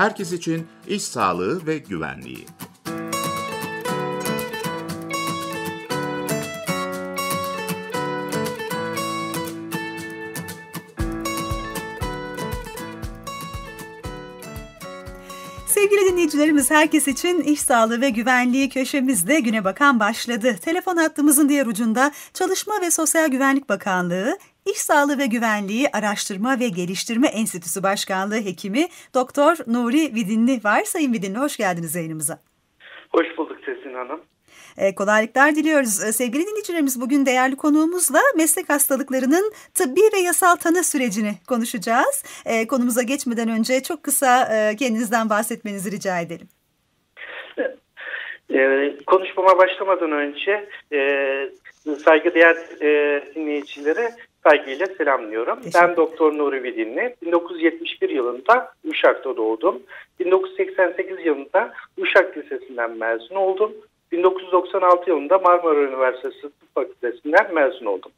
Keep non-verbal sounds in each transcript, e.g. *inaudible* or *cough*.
Herkes için iş sağlığı ve güvenliği. Sevgili dinleyicilerimiz herkes için iş sağlığı ve güvenliği köşemizde güne bakan başladı. Telefon hattımızın diğer ucunda Çalışma ve Sosyal Güvenlik Bakanlığı İş Sağlığı ve Güvenliği Araştırma ve Geliştirme Enstitüsü Başkanlığı Hekimi Doktor Nuri Vidinli var. Sayın Vidinli hoş geldiniz yayınımıza. Hoş bulduk Sesin Hanım. E, kolaylıklar diliyoruz. E, sevgili dinleyicilerimiz bugün değerli konuğumuzla meslek hastalıklarının tıbbi ve yasal tanı sürecini konuşacağız. E, konumuza geçmeden önce çok kısa e, kendinizden bahsetmenizi rica edelim. E, konuşmama başlamadan önce e, saygıdeğer e, dinleyicilere saygıyla selamlıyorum. Ben Doktor Nuri Vidinli. 1971 yılında Uşak'ta doğdum. 1988 yılında Uşak Lisesi'nden mezun oldum. 1996 yılında Marmara Üniversitesi Tıp Fakültesinden mezun oldum.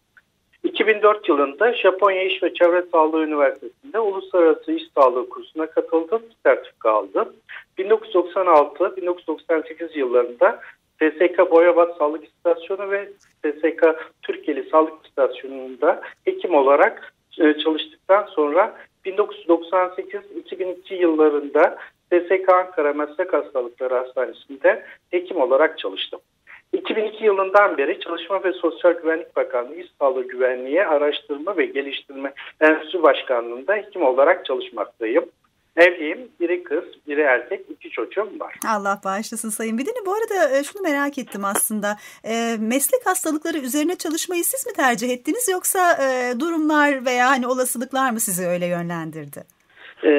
2004 yılında Japonya İş ve Çevre Sağlığı Üniversitesi'nde Uluslararası İş Sağlığı kursuna katıldım, sertifika aldım. 1996-1998 yıllarında TSK Boyabat Sağlık İstasyonu ve TSK Türkiye'li Sağlık İstasyonu'nda hekim olarak e, çalıştıktan sonra 1998-2002 yıllarında TSK Ankara Meslek Hastalıkları Hastanesi'nde hekim olarak çalıştım. 2002 yılından beri Çalışma ve Sosyal Güvenlik Bakanlığı İş Sağlığı Güvenliği Araştırma ve Geliştirme Enstitüsü Başkanlığı'nda hekim olarak çalışmaktayım. Evliyim, biri kız, biri erkek, iki çocuğum var. Allah bağışlasın Sayın Bidini. Bu arada e, şunu merak ettim aslında. E, meslek hastalıkları üzerine çalışmayı siz mi tercih ettiniz yoksa e, durumlar veya hani olasılıklar mı sizi öyle yönlendirdi? E,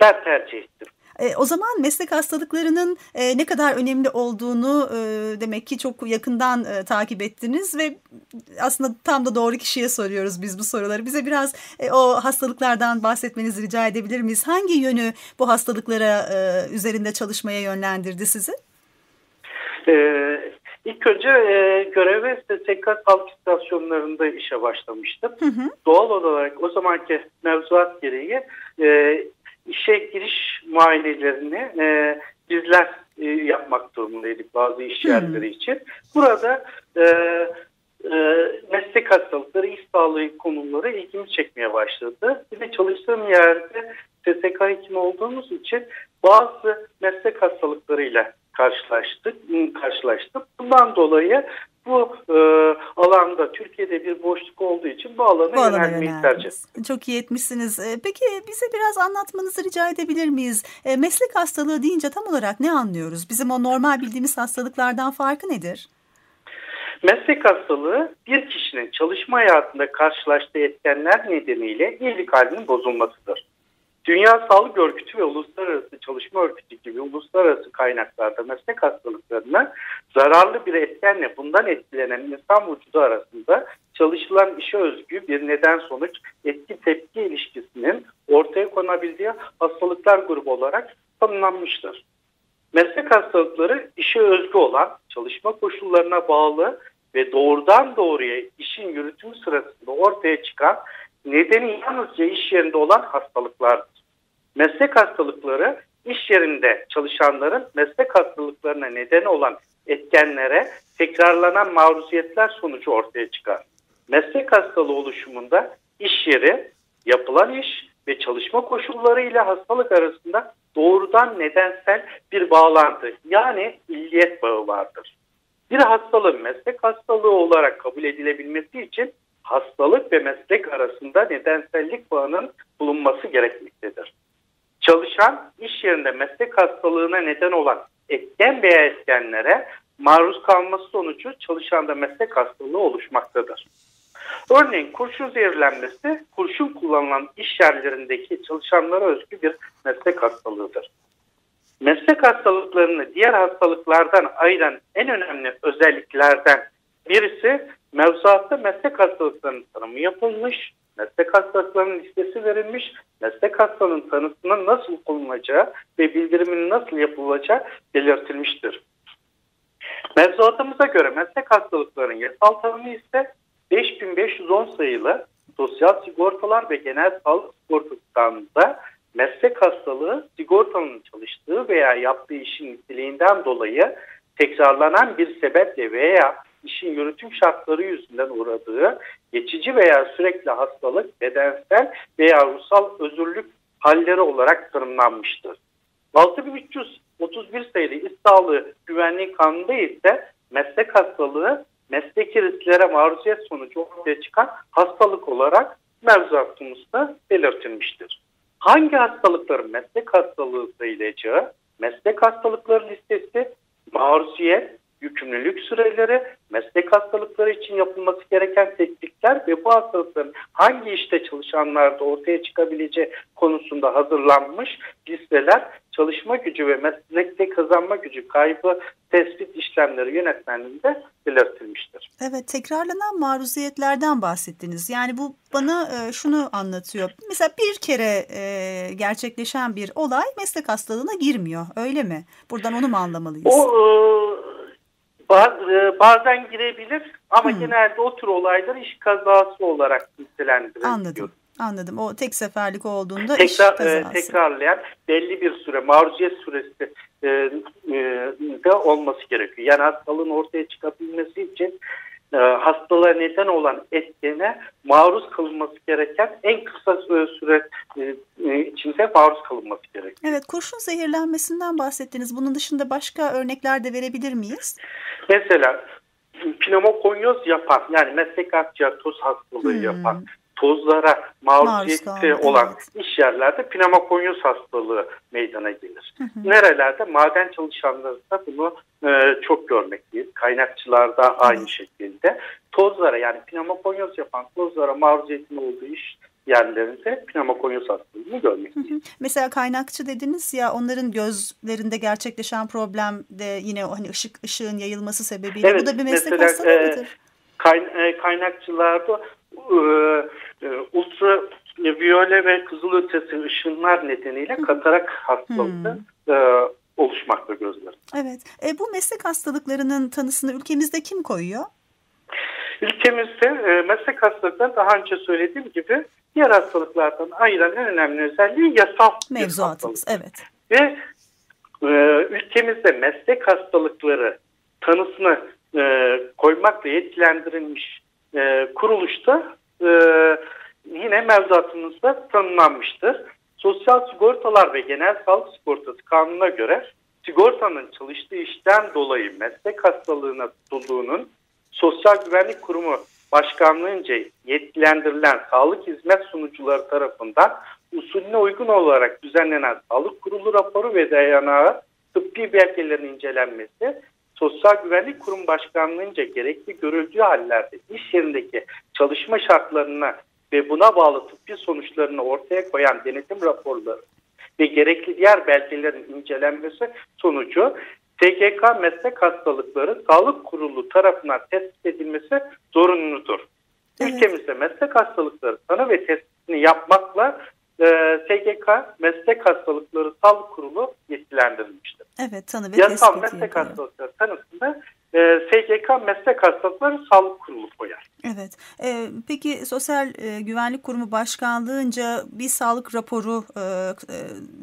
ben tercih ettim. E, o zaman meslek hastalıklarının e, ne kadar önemli olduğunu e, demek ki çok yakından e, takip ettiniz ve aslında tam da doğru kişiye soruyoruz biz bu soruları. Bize biraz e, o hastalıklardan bahsetmenizi rica edebilir miyiz? Hangi yönü bu hastalıklara e, üzerinde çalışmaya yönlendirdi sizi? Ee, ilk önce e, göreve SSK sağlık istasyonlarında işe başlamıştım. Hı hı. Doğal olarak o zamanki mevzuat gereği e, işe giriş muayenelerini e, bizler e, yapmak durumundaydık bazı iş yerleri için. Burada e, e, meslek hastalıkları, iş sağlığı konuları ilgimi çekmeye başladı. Bir de çalıştığım yerde SSK hekimi olduğumuz için bazı meslek hastalıklarıyla karşılaştık, karşılaştım. Bundan dolayı bu e, alanda Türkiye'de bir boşluk olduğu için bu alana, bu alana yönelmeyi tercih. Çok iyi etmişsiniz. E, peki bize biraz anlatmanızı rica edebilir miyiz? E, meslek hastalığı deyince tam olarak ne anlıyoruz? Bizim o normal bildiğimiz hastalıklardan farkı nedir? Meslek hastalığı bir kişinin çalışma hayatında karşılaştığı etkenler nedeniyle iyilik halinin bozulmasıdır. Dünya Sağlık Örgütü ve Uluslararası Çalışma Örgütü gibi uluslararası kaynaklarda meslek hastalıklarına zararlı bir etkenle bundan etkilenen insan vücudu arasında çalışılan işe özgü bir neden sonuç etki tepki ilişkisinin ortaya konabildiği hastalıklar grubu olarak tanımlanmıştır. Meslek hastalıkları işe özgü olan, çalışma koşullarına bağlı ve doğrudan doğruya işin yürütümü sırasında ortaya çıkan nedeni yalnızca iş yerinde olan hastalıklardır. Meslek hastalıkları iş yerinde çalışanların meslek hastalıklarına neden olan etkenlere tekrarlanan maruziyetler sonucu ortaya çıkar. Meslek hastalığı oluşumunda iş yeri, yapılan iş ve çalışma koşulları ile hastalık arasında doğrudan nedensel bir bağlantı yani illiyet bağı vardır. Bir hastalığın meslek hastalığı olarak kabul edilebilmesi için hastalık ve meslek arasında nedensellik bağının bulunması gerekmektedir. Çalışan iş yerinde meslek hastalığına neden olan etken veya etkenlere maruz kalması sonucu çalışanda meslek hastalığı oluşmaktadır. Örneğin kurşun zehirlenmesi kurşun kullanılan iş yerlerindeki çalışanlara özgü bir meslek hastalığıdır. Meslek hastalıklarını diğer hastalıklardan ayıran en önemli özelliklerden birisi mevzuatta meslek hastalıklarının tanımı yapılmış, meslek hastalıklarının listesi verilmiş, meslek hastalığının tanısının nasıl konulacağı ve bildiriminin nasıl yapılacağı belirtilmiştir. Mevzuatımıza göre meslek hastalıklarının yasal tanımı ise 5510 sayılı Sosyal Sigortalar ve Genel Sağlık Sigortası'nda meslek hastalığı sigortanın çalıştığı veya yaptığı işin niteliğinden dolayı tekrarlanan bir sebeple veya işin yönetim şartları yüzünden uğradığı geçici veya sürekli hastalık, bedensel veya ruhsal özürlük halleri olarak tanımlanmıştır. 6331 sayılı İş Sağlığı Güvenliği Kanunu'nda ise meslek hastalığı mesleki risklere maruziyet sonucu ortaya çıkan hastalık olarak mevzuatımızda belirtilmiştir. Hangi hastalıkların meslek hastalığı sayılacağı, meslek hastalıkları listesi, maruziyet, yükümlülük süreleri, meslek hastalıkları için yapılması gereken teknikler ve bu hastalıkların hangi işte çalışanlarda ortaya çıkabileceği konusunda hazırlanmış listeler çalışma gücü ve meslekte kazanma gücü kaybı tespit işlemleri yönetmenliğinde belirtilmiştir. Evet tekrarlanan maruziyetlerden bahsettiniz. Yani bu bana e, şunu anlatıyor. Mesela bir kere e, gerçekleşen bir olay meslek hastalığına girmiyor öyle mi? Buradan onu mu anlamalıyız? O e, bazen girebilir ama hmm. genelde o tür olaylar iş kazası olarak nitelendiriliyor. Anladım. Anladım. O tek seferlik olduğunda Tekrar, iş kazası. E, tekrarlayan belli bir süre maruziyet süresi e, e, de olması gerekiyor. Yani hastalığın ortaya çıkabilmesi için e, hastalığa neden olan etkene maruz kalınması gereken en kısa süre e, e, içinde maruz kalınması gerekiyor. Evet kurşun zehirlenmesinden bahsettiniz. Bunun dışında başka örnekler de verebilir miyiz? Mesela pneumokonyoz yapan yani meslek toz hastalığı hmm. yapan tozlara maruziyeti olan evet. iş yerlerde pneumokonyoz hastalığı meydana gelir. Hı hı. Nerelerde? Maden çalışanları da bunu e, çok görmekteyiz. Kaynakçılarda evet. aynı şekilde. Tozlara yani pneumokonyoz yapan tozlara maruziyetin olduğu iş yerlerinde pneumokonyoz hastalığını görmekteyiz. Mesela kaynakçı dediniz ya onların gözlerinde gerçekleşen problem de yine hani ışık ışığın yayılması sebebiyle evet, bu da bir meslek mesela, hastalığı e, mıdır? E, kaynakçılarda e, e, ultra viyole ve kızıl ötesi ışınlar nedeniyle katarak hastalığı hmm. e, oluşmakta gözler. Evet. E, bu meslek hastalıklarının tanısını ülkemizde kim koyuyor? Ülkemizde e, meslek hastalıkları daha önce söylediğim gibi diğer hastalıklardan ayıran en önemli özelliği yasal mevzuatımız. Evet. Ve e, ülkemizde meslek hastalıkları tanısını e, koymakla yetkilendirilmiş e, kuruluşta e, yine mevzuatımızda tanımlanmıştır. Sosyal sigortalar ve genel sağlık sigortası kanununa göre sigortanın çalıştığı işten dolayı meslek hastalığına tutulduğunun Sosyal Güvenlik Kurumu Başkanlığınca yetkilendirilen sağlık hizmet sunucuları tarafından usulüne uygun olarak düzenlenen sağlık kurulu raporu ve dayanağı tıbbi belgelerin incelenmesi Sosyal Güvenlik Kurum Başkanlığı'nca gerekli görüldüğü hallerde iş yerindeki çalışma şartlarına ve buna bağlı tıbbi sonuçlarını ortaya koyan denetim raporları ve gerekli diğer belgelerin incelenmesi sonucu TGK Meslek Hastalıkları Sağlık Kurulu tarafından tespit edilmesi zorunludur. Evet. Ülkemizde meslek hastalıkları tanı ve tespitini yapmakla e, SGK Meslek Hastalıkları Sağlık Kurulu yetkilendirilmiştir. Evet tanı ve Yasal meslek hastalıkları tanısında e, SGK Meslek Hastalıkları Sağlık Kurulu koyar. Evet. E, peki Sosyal e, Güvenlik Kurumu Başkanlığı'nca bir sağlık raporu e, e,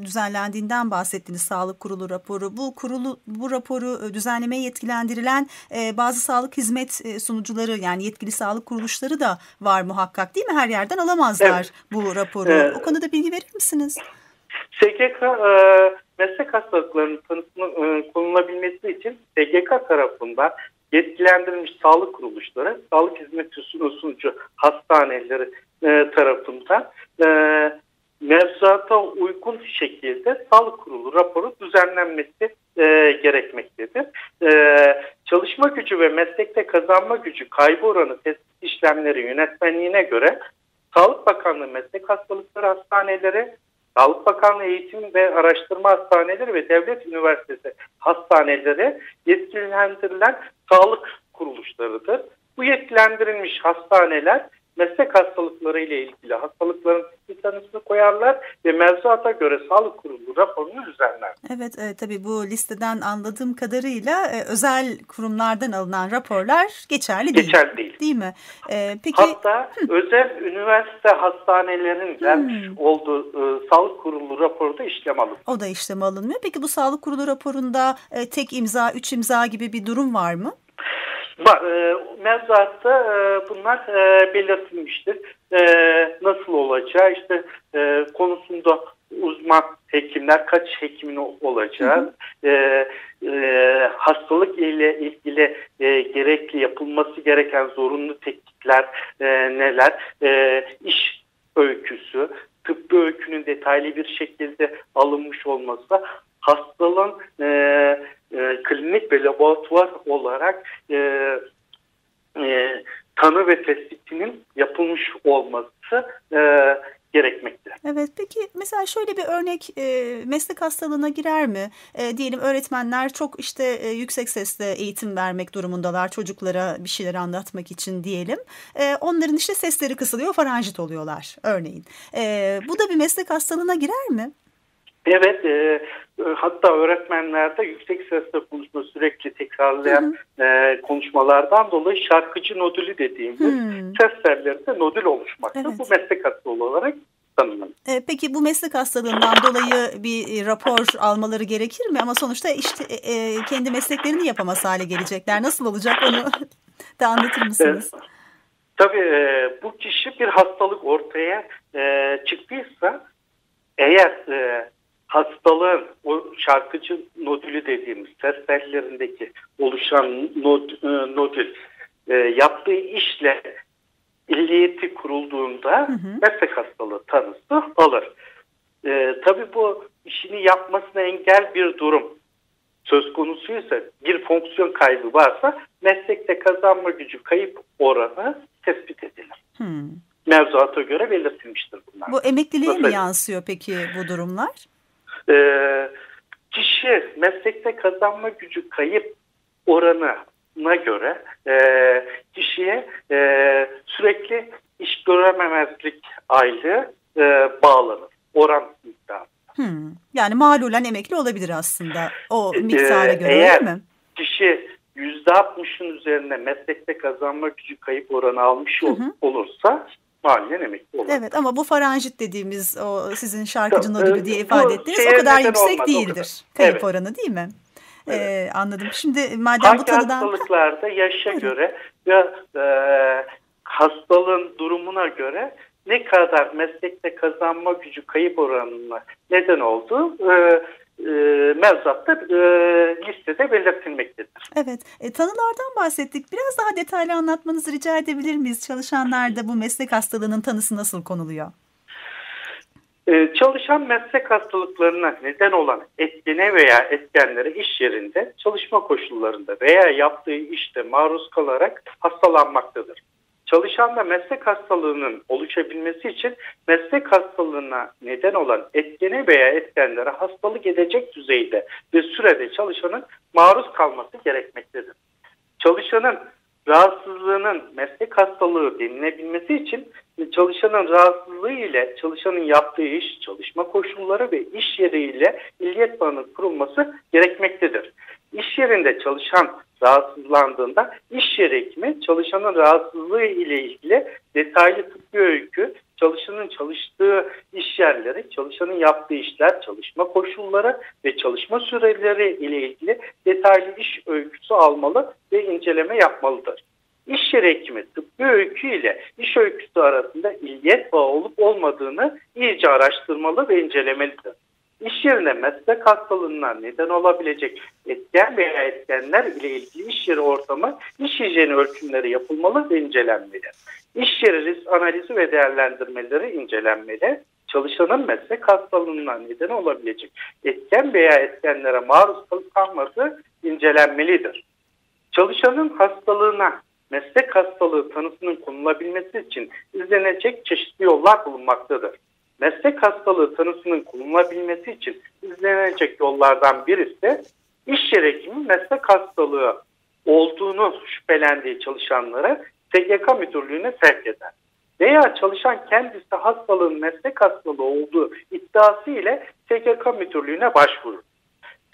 düzenlendiğinden bahsettiniz. Sağlık Kurulu raporu. Bu kurulu bu raporu e, düzenlemeye yetkilendirilen e, bazı sağlık hizmet e, sunucuları yani yetkili sağlık kuruluşları da var muhakkak değil mi? Her yerden alamazlar evet. bu raporu. Evet. O konuda bilgi verir misiniz? SGK e, meslek hastalıklarının tanısının e, konulabilmesi için SGK tarafından yetkilendirilmiş sağlık kuruluşları, sağlık hizmeti sunucu hastaneleri e, tarafından e, mevzuata uygun şekilde sağlık kurulu raporu düzenlenmesi e, gerekmektedir. E, çalışma gücü ve meslekte kazanma gücü kaybı oranı tespit işlemleri yönetmenliğine göre Sağlık Bakanlığı Meslek Hastalıkları Hastaneleri Sağlık Bakanlığı Eğitim ve Araştırma Hastaneleri ve Devlet Üniversitesi hastaneleri yetkilendirilen sağlık kuruluşlarıdır. Bu yetkilendirilmiş hastaneler meslek hastalıkları ile ilgili hastalıkların bir tanısını koyarlar ve mevzuata göre sağlık kurulu raporunu düzenler. Evet e, tabii bu listeden anladığım kadarıyla e, özel kurumlardan alınan raporlar geçerli değil. Geçerli değil. Değil mi? E, peki Hatta özel üniversite hastanelerin vermiş olduğu e, sağlık kurulu raporu da işlem alınır. o da işleme alınmıyor. Peki bu sağlık kurulu raporunda e, tek imza, üç imza gibi bir durum var mı? Bak, e, mevzuatta e, bunlar e, belirtilmiştir. E, nasıl olacağı işte e, konusunda uzman hekimler kaç hekimin olacağı, e, e, hastalık ile ilgili e, gerekli yapılması gereken zorunlu teknikler e, neler, e, iş öyküsü, tıbbi öykünün detaylı bir şekilde alınmış olması, hastalığın e, e, klinik ve laboratuvar olarak e, e, tanı ve tespitinin yapılmış olması e, gerekmekte. Evet peki mesela şöyle bir örnek e, meslek hastalığına girer mi? E, diyelim öğretmenler çok işte e, yüksek sesle eğitim vermek durumundalar çocuklara bir şeyler anlatmak için diyelim. E, onların işte sesleri kısılıyor faranjit oluyorlar örneğin. E, bu da bir meslek hastalığına girer mi? Evet, e, hatta öğretmenlerde yüksek sesle konuşma sürekli tekrarlayan e, konuşmalardan dolayı şarkıcı nodülü dediğimiz Hmm. ses tellerinde nodül oluşmakta. Evet. Bu meslek hastalığı olarak tanımlanır. E, peki bu meslek hastalığından dolayı bir e, rapor almaları gerekir mi? Ama sonuçta işte e, e, kendi mesleklerini yapamaz hale gelecekler. Nasıl olacak onu *laughs* da anlatır mısınız? Tabii e, bu kişi bir hastalık ortaya e, çıktıysa eğer e, hastalığın o şarkıcı nodülü dediğimiz ses tellerindeki oluşan nod, e, nodül e, yaptığı işle illiyeti kurulduğunda meslek hastalığı tanısı alır. E, tabii bu işini yapmasına engel bir durum söz konusuysa bir fonksiyon kaybı varsa meslekte kazanma gücü kayıp oranı tespit edilir. Hmm. Mevzuata göre belirtilmiştir bunlar. Bu emekliliğe mi Nasıl? yansıyor peki bu durumlar? Ee, kişi meslekte kazanma gücü kayıp oranına göre e, kişiye e, sürekli iş görememezlik aylığı e, bağlanır. Oran miktarı. Hmm. Yani malulen emekli olabilir aslında o miktara Ee, göre eğer- değil mi? Kişi %60'ın üzerine meslekte kazanma gücü kayıp oranı almış ol- olursa mahallen emekli olur. Evet ama bu faranjit dediğimiz o sizin şarkıcı Tabii, nodülü e, diye bu ifade ettiğiniz şeye o kadar yüksek olmaz, değildir kadar. kayıp Evet. oranı değil mi? Ee, Evet. anladım. Şimdi madem bu Hangi tanıdan... hastalıklarda yaşa Buyurun. göre ve e, hastalığın durumuna göre ne kadar meslekte kazanma gücü kayıp oranına neden olduğu e, e, mevzuatta e, listede belirtilmektedir. Evet, e, tanılardan bahsettik. Biraz daha detaylı anlatmanızı rica edebilir miyiz? Çalışanlarda bu meslek hastalığının tanısı nasıl konuluyor? Ee, çalışan meslek hastalıklarına neden olan etkene veya etkenlere iş yerinde, çalışma koşullarında veya yaptığı işte maruz kalarak hastalanmaktadır. Çalışan da meslek hastalığının oluşabilmesi için meslek hastalığına neden olan etkene veya etkenlere hastalık edecek düzeyde ve sürede çalışanın maruz kalması gerekmektedir. Çalışanın rahatsızlığının meslek hastalığı denilebilmesi için çalışanın rahatsızlığı ile çalışanın yaptığı iş, çalışma koşulları ve iş yeriyle illiyet bağının kurulması gerekmektedir. İş yerinde çalışan rahatsızlandığında iş yeri hekimi çalışanın rahatsızlığı ile ilgili detaylı tıbbi öykü, çalışanın çalıştığı iş yerleri, çalışanın yaptığı işler, çalışma koşulları ve çalışma süreleri ile ilgili detaylı iş öyküsü almalı ve inceleme yapmalıdır. İş yeri hekimi tıbbi öykü ile iş öyküsü arasında illiyet bağı olup olmadığını iyice araştırmalı ve incelemelidir. İş yerine meslek hastalığına neden olabilecek etken veya etkenler ile ilgili iş yeri ortamı, iş hijyeni ölçümleri yapılmalı ve incelenmeli. İş yeri risk analizi ve değerlendirmeleri incelenmeli. Çalışanın meslek hastalığına neden olabilecek etken veya etkenlere maruz kalıp kalması incelenmelidir. Çalışanın hastalığına meslek hastalığı tanısının konulabilmesi için izlenecek çeşitli yollar bulunmaktadır. Meslek hastalığı tanısının konulabilmesi için izlenecek yollardan birisi iş yeri hekimi meslek hastalığı olduğunu şüphelendiği çalışanları SGK müdürlüğüne sevk eder. veya çalışan kendisi hastalığın meslek hastalığı olduğu iddiası ile SGK müdürlüğüne başvurur.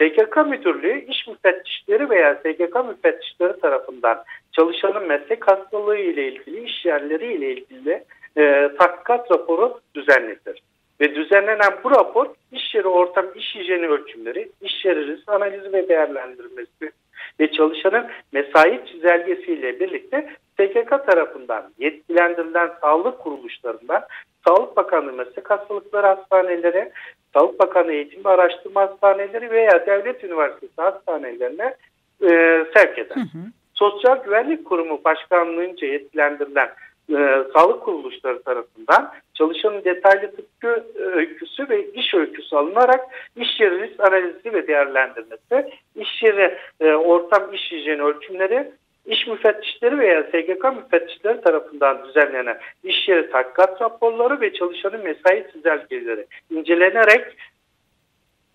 SGK müdürlüğü iş müfettişleri veya SGK müfettişleri tarafından çalışanın meslek hastalığı ile ilgili iş yerleri ile ilgili e, tahkikat raporu düzenletir. Ve düzenlenen bu rapor iş yeri ortam iş hijyeni ölçümleri, iş yeri risk analizi ve değerlendirmesi ve çalışanın mesai çizelgesiyle birlikte SGK tarafından yetkilendirilen sağlık kuruluşlarından Sağlık Bakanlığı Meslek Hastalıkları Hastaneleri, Sağlık Bakanlığı Eğitim ve Araştırma Hastaneleri veya Devlet Üniversitesi hastanelerine e, sevk eder. Hı hı. Sosyal Güvenlik Kurumu Başkanlığı'nca yetkilendirilen e, sağlık kuruluşları tarafından çalışanın detaylı tıbbi öyküsü ve iş öyküsü alınarak iş yeri risk analizi ve değerlendirmesi, iş yeri e, ortam iş hijyeni ölçümleri, iş müfettişleri veya SGK müfettişleri tarafından düzenlenen iş yeri takkat raporları ve çalışanın mesai çizelgeleri incelenerek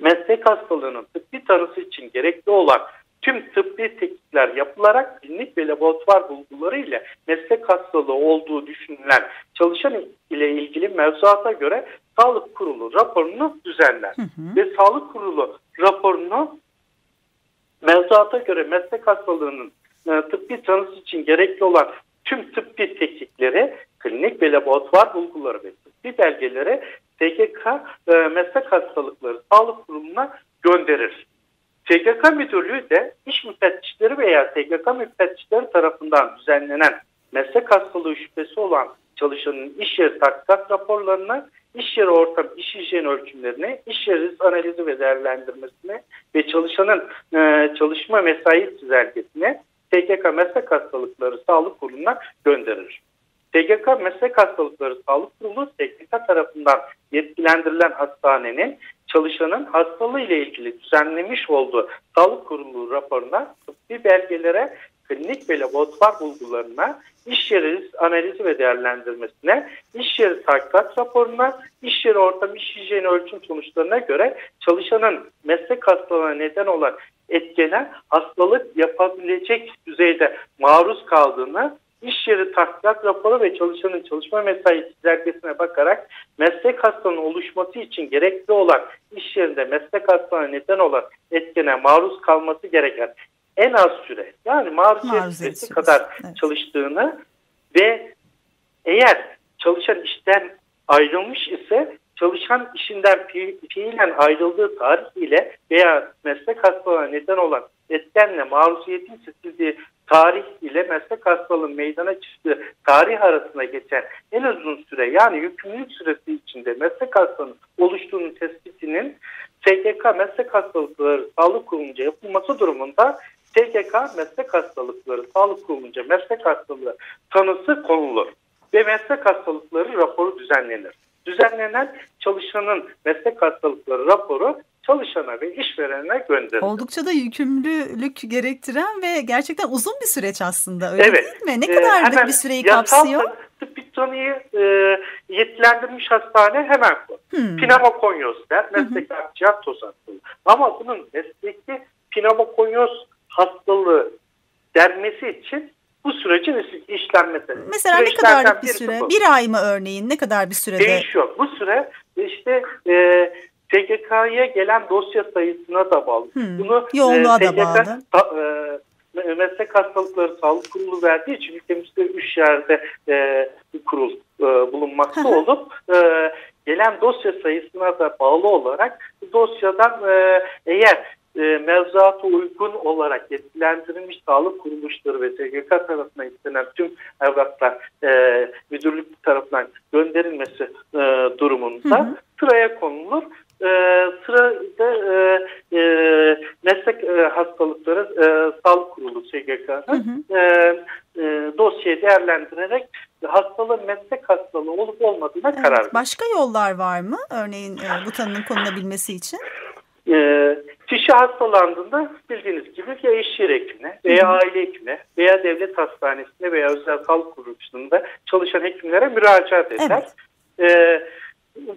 meslek hastalığının tıbbi tanısı için gerekli olan tüm tıbbi teknikler yapılarak klinik ve laboratuvar bulguları ile meslek hastalığı olduğu düşünülen çalışan ile ilgili mevzuata göre Sağlık Kurulu raporunu düzenler. Hı hı. Ve Sağlık Kurulu raporunu mevzuata göre meslek hastalığının e, tıbbi tanısı için gerekli olan tüm tıbbi teknikleri, klinik ve laboratuvar bulguları ve tıbbi belgeleri SGK e, Meslek Hastalıkları Sağlık Kurumu'na gönderir. SGK Müdürlüğü de iş müfettişleri veya SGK müfettişleri tarafından düzenlenen meslek hastalığı şüphesi olan çalışanın iş yeri tahkikat raporlarını, iş yeri ortam iş hijyen ölçümlerini, iş yeri analizi ve değerlendirmesini ve çalışanın e, çalışma mesai çizelgesini SGK Meslek Hastalıkları Sağlık Kurulu'na gönderir. SGK Meslek Hastalıkları Sağlık Kurulu SGK tarafından yetkilendirilen hastanenin çalışanın hastalığı ile ilgili düzenlemiş olduğu Sağlık Kurulu raporuna, tıbbi belgelere, klinik ve laboratuvar bulgularına, iş yeri analizi ve değerlendirmesine, iş yeri takikat raporuna, iş yeri ortam iş hijyeni ölçüm sonuçlarına göre çalışanın meslek hastalığına neden olan etkene hastalık yapabilecek düzeyde maruz kaldığını iş yeri tahkikat raporu ve çalışanın çalışma mesai çizelgesine bakarak meslek hastalığının oluşması için gerekli olan iş yerinde meslek hastalığına neden olan etkene maruz kalması gereken en az süre yani maruziyet süresi kadar evet. çalıştığını ve eğer çalışan işten ayrılmış ise çalışan işinden fiilen ayrıldığı tarih ile veya meslek hastalığına neden olan etkenle maruziyetin seçildiği tarih ile meslek hastalığın meydana çıktığı tarih arasında geçen en uzun süre yani yükümlülük süresi içinde meslek hastalığının oluştuğunun tespitinin SGK Meslek Hastalıkları Sağlık Kurulu'nca yapılması durumunda SGK Meslek Hastalıkları Sağlık Kurulu'nca meslek hastalığı tanısı konulur ve meslek hastalıkları raporu düzenlenir. Düzenlenen çalışanın meslek hastalıkları raporu çalışana ve işverene gönderilir. Oldukça da yükümlülük gerektiren ve gerçekten uzun bir süreç aslında öyle evet. değil mi? Ne kadarlık ee, bir süreyi kapsıyor? Tıbbi tanıyı e, yetkilendirilmiş hastane hemen hmm. pneumokonyoz der. Meslek hmm. akciğer toz hastalığı. Ama bunun mesleki pneumokonyoz hastalığı dermesi için bu sürecin işlenmesi. Mesela ne kadarlık bir süre? Bu. Bir ay mı örneğin? Ne kadar bir sürede? Değişiyor. Bu süre işte e, SGK'ya gelen dosya sayısına da bağlı. Hmm. Bunu Yoğunluğa e, SGK, da bağlı. Ta, e, Meslek Hastalıkları Sağlık Kurulu verdiği için ülkemizde üç yerde e, kurul e, bulunmakta olup e, gelen dosya sayısına da bağlı olarak dosyadan e, eğer e, mevzuata uygun olarak yetkilendirilmiş sağlık kuruluşları ve SGK tarafından istenen tüm evraklar e, müdürlük tarafından gönderilmesi e, durumunda hı hı. sıraya konulur. E, sırada e, e, meslek e, hastalıkları e, sağlık kurulu SGK'nın e, e, dosyayı değerlendirerek hastalığın meslek hastalığı olup olmadığına evet, karar verir. Başka yollar var mı örneğin e, bu tanının konulabilmesi için? E, kişi hastalandığında bildiğiniz gibi ya iş yeri hekimine veya aile hekimine veya devlet hastanesinde veya özel sağlık kuruluşunda çalışan hekimlere müracaat eder. Evet. E,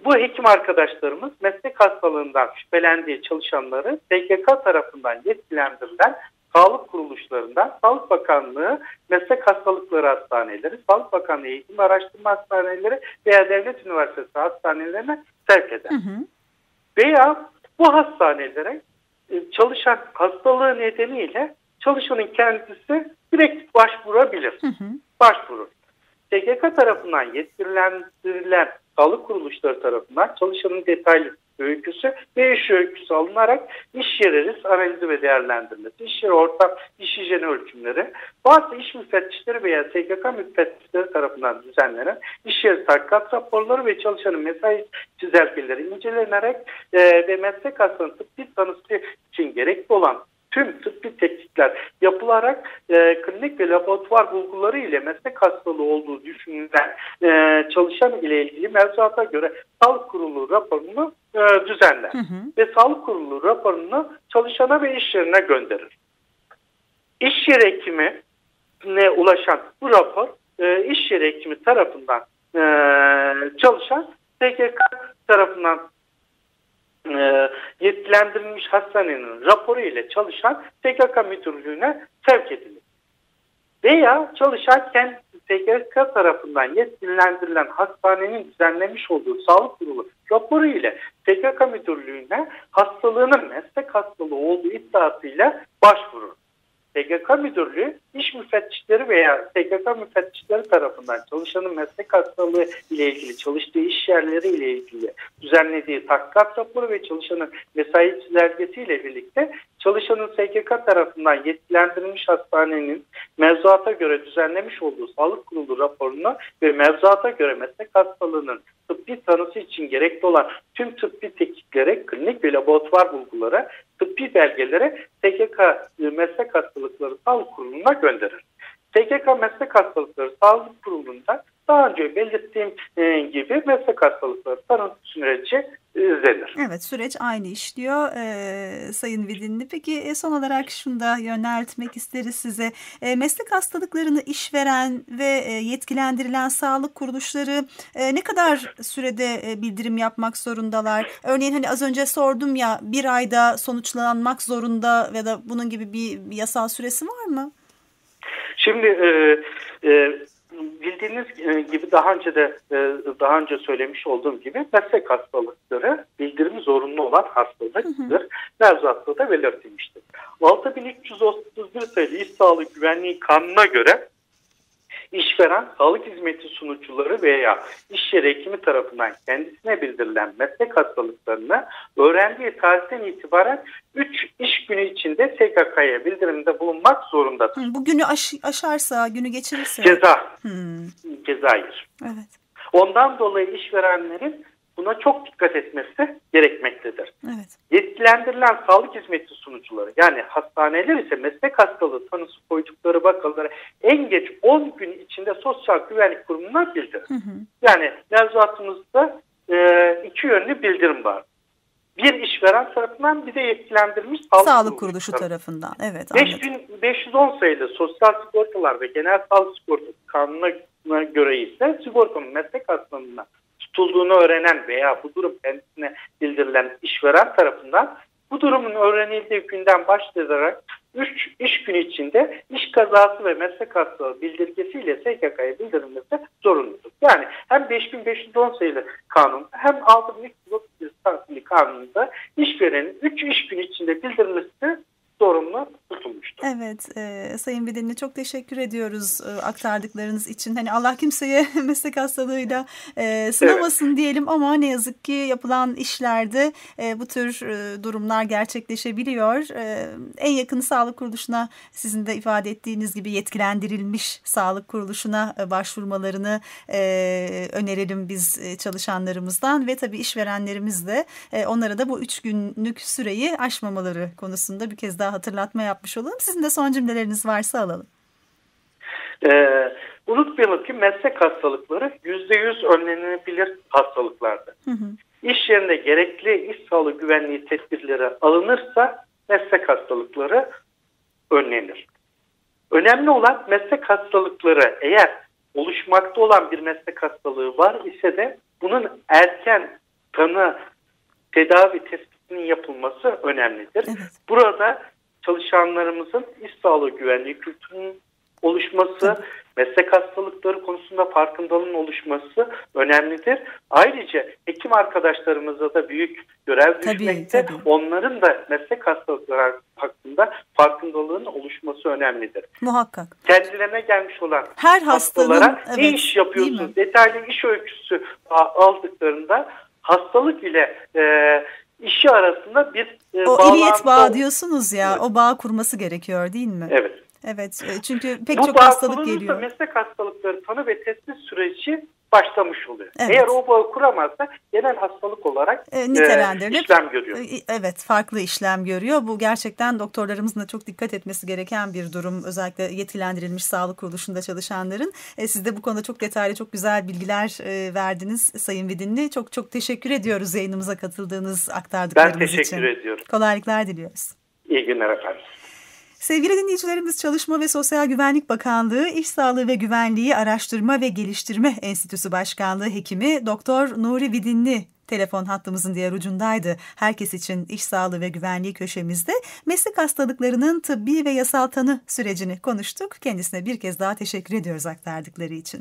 bu hekim arkadaşlarımız meslek hastalığından şüphelendiği çalışanları SGK tarafından yetkilendirilen sağlık kuruluşlarından Sağlık Bakanlığı Meslek Hastalıkları Hastaneleri Sağlık Bakanlığı Eğitim Araştırma Hastaneleri veya Devlet Üniversitesi hastanelerine sevk eder. Hı hı. Veya bu hastanelere e, çalışan hastalığı nedeniyle çalışanın kendisi direkt başvurabilir. Hı hı. Başvurur. SGK tarafından yetkilendirilen sağlık kuruluşları tarafından çalışanın detaylı öyküsü ve iş öyküsü alınarak iş yeri risk analizi ve değerlendirmesi, iş yeri ortam, iş hijyeni ölçümleri, bazı iş müfettişleri veya SGK müfettişleri tarafından düzenlenen iş yeri tahkikat raporları ve çalışanın mesai çizelgeleri incelenerek e, ve meslek hastanın tıbbi tanısı için gerekli olan tüm tıbbi teknikler yapılarak e, klinik ve laboratuvar bulguları ile meslek hastalığı olduğu düşünülen e, çalışan ile ilgili mevzuata göre sağlık kurulu raporunu e, düzenler. Hı hı. Ve sağlık kurulu raporunu çalışana ve iş yerine gönderir. İş yeri hekimine ulaşan bu rapor e, iş yeri hekimi tarafından e, çalışan SGK tarafından e, yetkilendirilmiş hastanenin raporu ile çalışan SGK müdürlüğüne sevk edilir. Veya çalışan kendi SGK tarafından yetkilendirilen hastanenin düzenlemiş olduğu sağlık kurulu raporu ile SGK müdürlüğüne hastalığının meslek hastalığı olduğu iddiasıyla başvurur. SGK Müdürlüğü müfettişleri veya SGK müfettişleri tarafından çalışanın meslek hastalığı ile ilgili çalıştığı iş yerleri ile ilgili düzenlediği tahkikat raporu ve çalışanın mesai çizelgesi ile birlikte çalışanın SGK tarafından yetkilendirilmiş hastanenin mevzuata göre düzenlemiş olduğu sağlık kurulu raporuna ve mevzuata göre meslek hastalığının tıbbi tanısı için gerekli olan tüm tıbbi tekniklere, klinik ve laboratuvar bulgulara, tıbbi belgelere SGK Meslek Hastalıkları Sağlık Kurulu'na gönderir. SGK Meslek Hastalıkları Sağlık Kurulu'nda daha önce belirttiğim e, gibi meslek hastalıkları tanı süreci izlenir. Evet süreç aynı işliyor e, Sayın Vidinli. Peki e, son olarak şunu da yöneltmek isteriz size. E, meslek hastalıklarını işveren ve e, yetkilendirilen sağlık kuruluşları e, ne kadar sürede e, bildirim yapmak zorundalar? Örneğin hani az önce sordum ya bir ayda sonuçlanmak zorunda ya da bunun gibi bir yasal süresi var mı? Şimdi e, e, bildiğiniz e, gibi daha önce de e, daha önce söylemiş olduğum gibi meslek hastalıkları bildirimi zorunlu olan hastalıktır. Mevzuatta da belirtilmiştir. 6331 sayılı İş Sağlığı Güvenliği Kanunu'na göre işveren sağlık hizmeti sunucuları veya iş yeri hekimi tarafından kendisine bildirilen meslek hastalıklarını öğrendiği tarihten itibaren 3 iş günü içinde SGK'ya bildirimde bulunmak zorundadır. Bu günü aş aşarsa, günü geçirirse? Ceza. Hmm. Cezayir. Evet. Ondan dolayı işverenlerin buna çok dikkat etmesi gerekmektedir. Evet. Yetkilendirilen sağlık hizmeti sunucuları yani hastaneler ise meslek hastalığı tanısı koydukları vakaları en geç 10 gün içinde Sosyal Güvenlik Kurumu'na bildirir. Hı hı. Yani mevzuatımızda e, iki yönlü bildirim var. Bir işveren tarafından bir de yetkilendirilmiş sağlık, sağlık kuruluşu tarafından. Evet, 5510 sayılı Sosyal Sigortalar ve Genel Sağlık Sigortası Kanunu'na göre ise sigortanın meslek hastalığına tutulduğunu öğrenen veya bu durum kendisine bildirilen işveren tarafından bu durumun öğrenildiği günden başlayarak 3 iş günü içinde iş kazası ve meslek hastalığı bildirgesiyle SGK'ya bildirilmesi zorunludur. Yani hem 5510 sayılı kanun hem 6231 sayılı kanununda işverenin 3 iş günü içinde bildirilmesi tutulmuştur. Evet, e, Sayın Bedenli çok teşekkür ediyoruz e, aktardıklarınız için. Hani Allah kimseye *laughs* meslek hastalığıyla e, sınamasın evet. diyelim ama ne yazık ki yapılan işlerde e, bu tür e, durumlar gerçekleşebiliyor. E, en yakın sağlık kuruluşuna sizin de ifade ettiğiniz gibi yetkilendirilmiş sağlık kuruluşuna e, başvurmalarını e, önerelim biz e, çalışanlarımızdan ve tabii işverenlerimiz de e, onlara da bu üç günlük süreyi aşmamaları konusunda bir kez daha hatırlatma yapmış olalım. Sizin de son cümleleriniz varsa alalım. Ee, unutmayalım ki meslek hastalıkları %100 önlenebilir hastalıklardır. Hı hı. İş yerinde gerekli iş sağlığı güvenliği tedbirleri alınırsa meslek hastalıkları önlenir. Önemli olan meslek hastalıkları eğer oluşmakta olan bir meslek hastalığı var ise de bunun erken tanı, tedavi tespitinin yapılması önemlidir. Evet. Burada çalışanlarımızın iş sağlığı güvenliği kültürünün oluşması, meslek hastalıkları konusunda farkındalığın oluşması önemlidir. Ayrıca hekim arkadaşlarımıza da büyük görev düşmekte. tabii. Onların da meslek hastalıkları hakkında farkındalığın oluşması önemlidir. Muhakkak. Kendilerine gelmiş olan Her hastalara ne evet, iş değil yapıyorsunuz? Detaylı iş öyküsü aldıklarında hastalık ile e, işi arasında bir e, O bağlantı iliyet bağı diyorsunuz ya Evet. o bağ kurması gerekiyor değil mi? Evet. Evet e, çünkü pek Bu çok hastalık geliyor. meslek hastalıkları tanı ve tespit süreci başlamış oluyor. Evet. Eğer o bağı kuramazsa genel hastalık olarak E, e, işlem görüyor. e, evet farklı işlem görüyor. Bu gerçekten doktorlarımızın da çok dikkat etmesi gereken bir durum. Özellikle yetilendirilmiş sağlık kuruluşunda çalışanların. E, siz de bu konuda çok detaylı, çok güzel bilgiler e, verdiniz Sayın Vidinli. Çok çok teşekkür ediyoruz yayınımıza katıldığınız, aktardıklarınız Ben için. teşekkür ediyorum. Kolaylıklar diliyoruz. İyi günler efendim. Sevgili dinleyicilerimiz Çalışma ve Sosyal Güvenlik Bakanlığı İş Sağlığı ve Güvenliği Araştırma ve Geliştirme Enstitüsü Başkanlığı Hekimi Doktor Nuri Vidinli telefon hattımızın diğer ucundaydı. Herkes için iş sağlığı ve güvenliği köşemizde meslek hastalıklarının tıbbi ve yasal tanı sürecini konuştuk. Kendisine bir kez daha teşekkür ediyoruz aktardıkları için.